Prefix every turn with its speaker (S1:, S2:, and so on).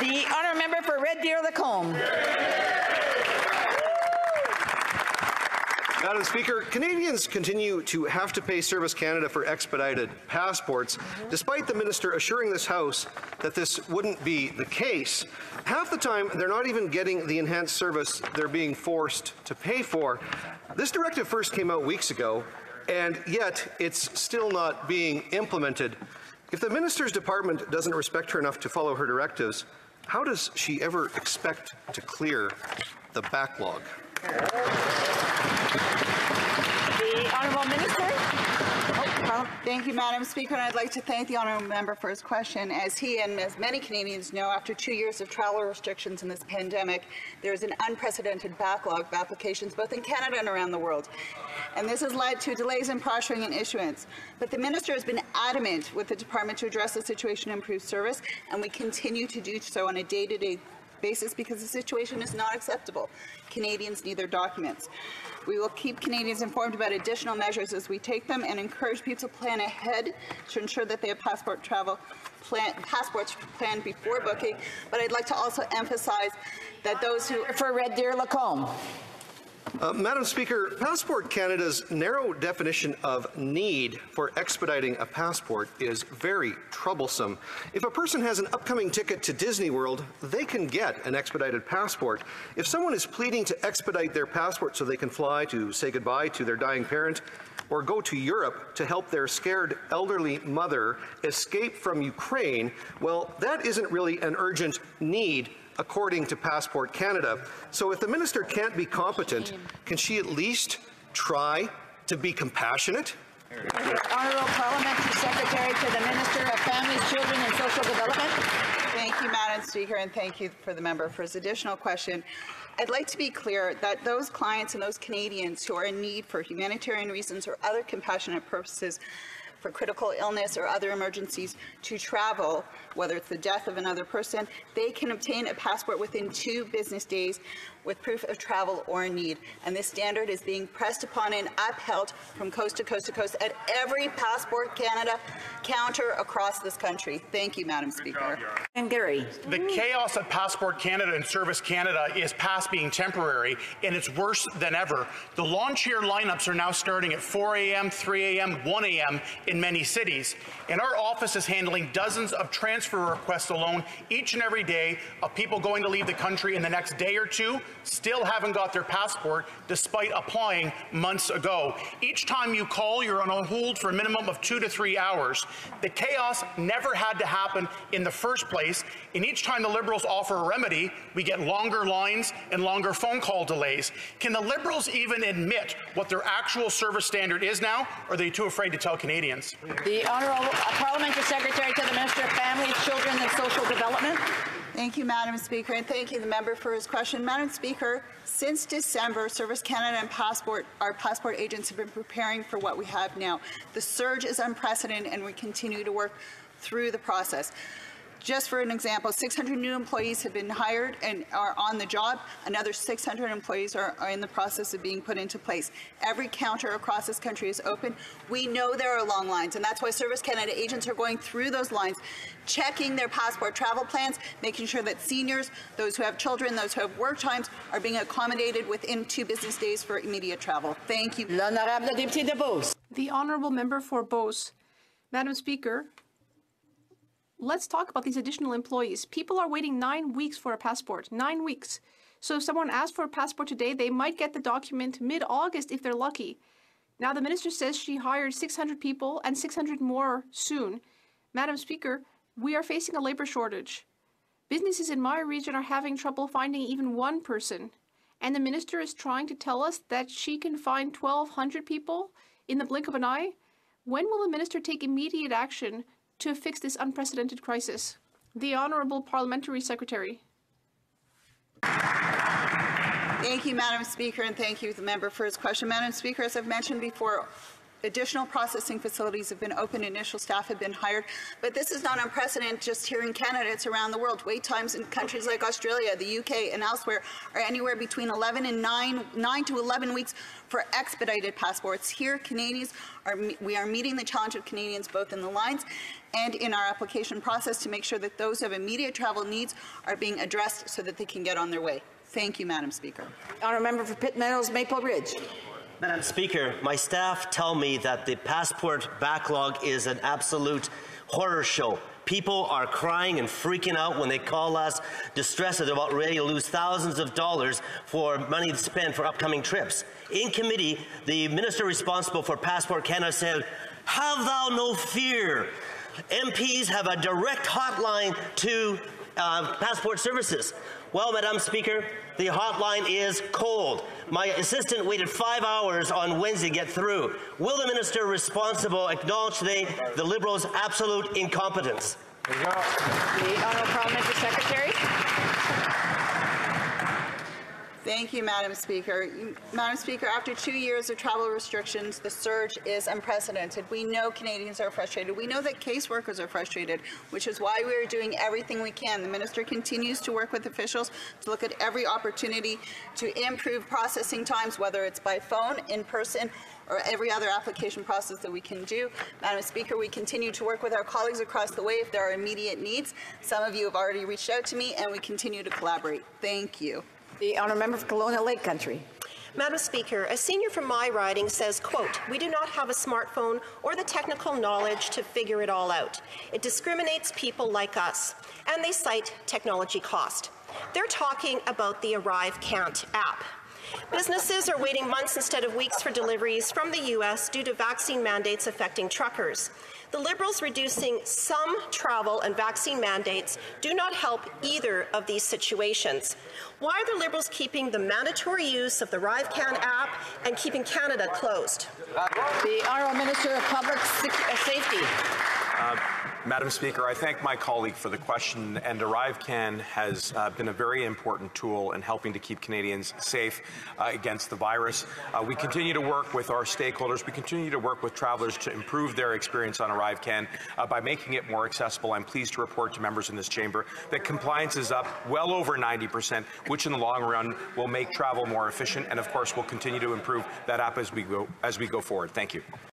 S1: The honourable member for Red Deer Lacombe.
S2: Madam Speaker, Canadians continue to have to pay Service Canada for expedited passports, despite the minister assuring this House that this wouldn't be the case. Half the time, they're not even getting the enhanced service they're being forced to pay for. This directive first came out weeks ago, and yet it's still not being implemented. If the minister's department doesn't respect her enough to follow her directives, how does she ever expect to clear the backlog?
S1: The honourable minister.
S3: Thank you, Madam Speaker, and I'd like to thank the honourable member for his question. As he and as many Canadians know, after two years of travel restrictions in this pandemic, there is an unprecedented backlog of applications both in Canada and around the world. And this has led to delays in processing and issuance. But the minister has been adamant with the department to address the situation and improve service, and we continue to do so on a day-to-day basis because the situation is not acceptable. Canadians need their documents. We will keep Canadians informed about additional measures as we take them and encourage people to plan ahead to ensure that they have passport travel plan, passports planned before booking. But I'd like to also emphasize that those who
S1: For Red Deer Lacombe.
S2: Uh, Madam Speaker, Passport Canada's narrow definition of need for expediting a passport is very troublesome. If a person has an upcoming ticket to Disney World, they can get an expedited passport. If someone is pleading to expedite their passport so they can fly to say goodbye to their dying parent, or go to Europe to help their scared elderly mother escape from Ukraine, well, that isn't really an urgent need according to Passport Canada. So if the minister can't be competent, can she at least try to be compassionate?
S1: Honourable Parliamentary Secretary to the Minister of Families, Children and Social Development.
S3: Thank you, Madam Speaker, and thank you for the member for his additional question. I'd like to be clear that those clients and those Canadians who are in need for humanitarian reasons or other compassionate purposes for critical illness or other emergencies to travel, whether it's the death of another person, they can obtain a passport within two business days with proof of travel or need. And this standard is being pressed upon and upheld from coast to coast to coast at every Passport Canada counter across this country. Thank you, Madam Speaker.
S1: Glengarry.
S4: The chaos at Passport Canada and Service Canada is past being temporary, and it's worse than ever. The launch year lineups are now starting at 4 a.m., 3 a.m., 1 a.m. in many cities, and our office is handling dozens of transfer requests alone each and every day of people going to leave the country in the next day or two still haven't got their passport despite applying months ago. Each time you call, you're on hold for a minimum of two to three hours. The chaos never had to happen in the first place, and each time the Liberals offer a remedy, we get longer lines and longer phone call delays. Can the Liberals even admit what their actual service standard is now, or are they too afraid to tell Canadians?
S1: The Honourable uh, Parliamentary Secretary to the Minister of Families, Children and Social Development.
S3: Thank you, Madam Speaker, and thank you, the member, for his question. Madam Speaker, since December, Service Canada and Passport, our passport agents have been preparing for what we have now. The surge is unprecedented, and we continue to work through the process. Just for an example, 600 new employees have been hired and are on the job. Another 600 employees are, are, in the process of being put into place. Every counter across this country is open. We know there are long lines, and that's why Service Canada agents are going through those lines, checking their passport travel plans, making sure that seniors, those who have children, those who have work times, are being accommodated within two business days for immediate travel. Thank you.
S1: L'honorable député de Beauce.
S5: The honourable member for Beauce. Madam Speaker, let's talk about these additional employees. People are waiting nine weeks for a passport. Nine weeks. So if someone asks for a passport today, they might get the document mid-August if they're lucky. Now the minister says she hired 600 people and 600 more soon. Madam Speaker, we are facing a labor shortage. Businesses in my region are having trouble finding even one person. And the minister is trying to tell us that she can find 1,200 people in the blink of an eye? When will the minister take immediate action to fix this unprecedented crisis? The Honourable Parliamentary Secretary.
S3: Thank you, Madam Speaker, and thank you, the member, for his question. Madam Speaker, as I've mentioned before, additional processing facilities have been opened, initial staff have been hired, but this is not unprecedented just here in Canada, it's around the world. Wait times in countries like Australia, the UK, and elsewhere are anywhere between 11 and 9, 9 to 11 weeks for expedited passports. Here, Canadians are, we are meeting the challenge of Canadians both in the lines and in our application process to make sure that those who have immediate travel needs are being addressed so that they can get on their way. Thank you, Madam Speaker.
S1: Honourable Member for Pitt Meadows, Maple Ridge.
S6: Madam Speaker, my staff tell me that the passport backlog is an absolute horror show. People are crying and freaking out when they call us, distressed that they're about ready to lose thousands of dollars for money to spend for upcoming trips. In committee, the minister responsible for Passport Canada said, Have thou no fear. MPs have a direct hotline to uh, passport services. Well, Madam Speaker, the hotline is cold. My assistant waited five hours on Wednesday to get through. Will the minister responsible acknowledge today the Liberals' absolute incompetence?
S1: The Honourable Parliamentary Secretary.
S3: Thank you, Madam Speaker. Madam Speaker, after two years of travel restrictions, the surge is unprecedented. We know Canadians are frustrated. We know that caseworkers are frustrated, which is why we are doing everything we can. The minister continues to work with officials to look at every opportunity to improve processing times, whether it's by phone, in person, or every other application process that we can do. Madam Speaker, we continue to work with our colleagues across the way if there are immediate needs. Some of you have already reached out to me, and we continue to collaborate. Thank you.
S1: The Honourable Member for Kelowna Lake Country.
S7: Madam Speaker, a senior from my riding says, quote, we do not have a smartphone or the technical knowledge to figure it all out. It discriminates people like us. And they cite technology cost. They're talking about the ArriveCan app. Businesses are waiting months instead of weeks for deliveries from the U.S. due to vaccine mandates affecting truckers. The Liberals reducing some travel and vaccine mandates do not help either of these situations. Why are the Liberals keeping the mandatory use of the ArriveCan app and keeping Canada closed?
S1: The Honourable Minister of Public Safety.
S8: Uh, Madam Speaker, I thank my colleague for the question, and ArriveCan has uh, been a very important tool in helping to keep Canadians safe uh, against the virus. Uh, we continue to work with our stakeholders. We continue to work with travelers to improve their experience on ArriveCan uh, by making it more accessible. I'm pleased to report to members in this chamber that compliance is up well over 90 percent, which in the long run will make travel more efficient, and of course, we'll continue to improve that app as we go as we go forward. Thank you.